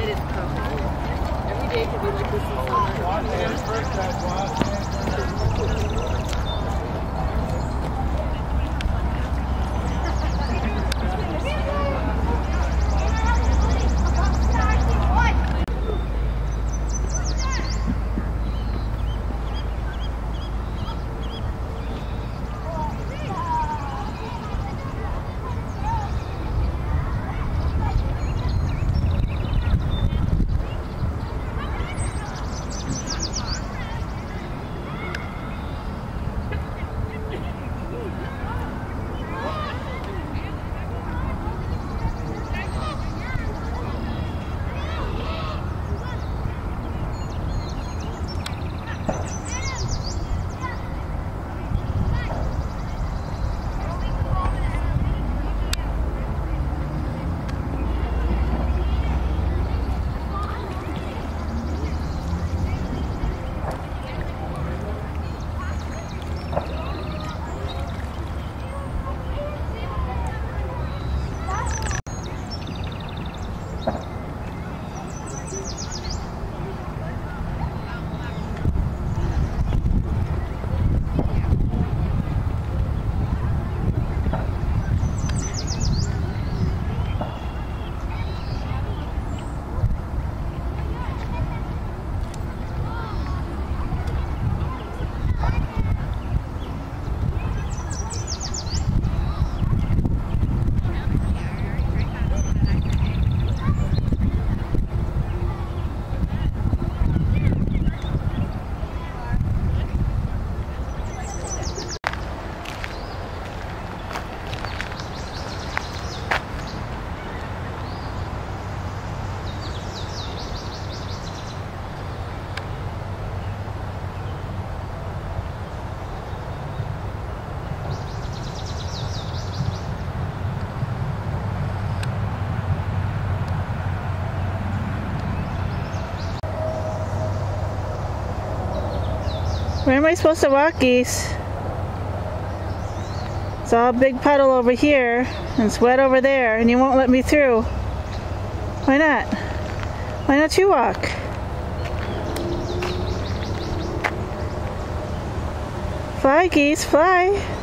It is perfect. Every day could be like this Where am I supposed to walk, geese? It's all big puddle over here, and it's wet over there, and you won't let me through. Why not? Why not you walk? Fly, geese, fly.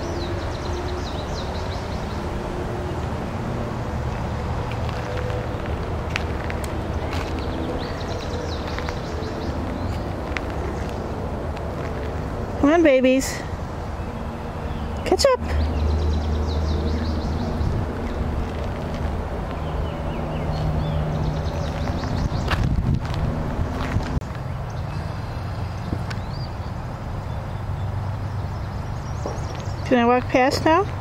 Come on, babies. Catch up. Can I walk past now?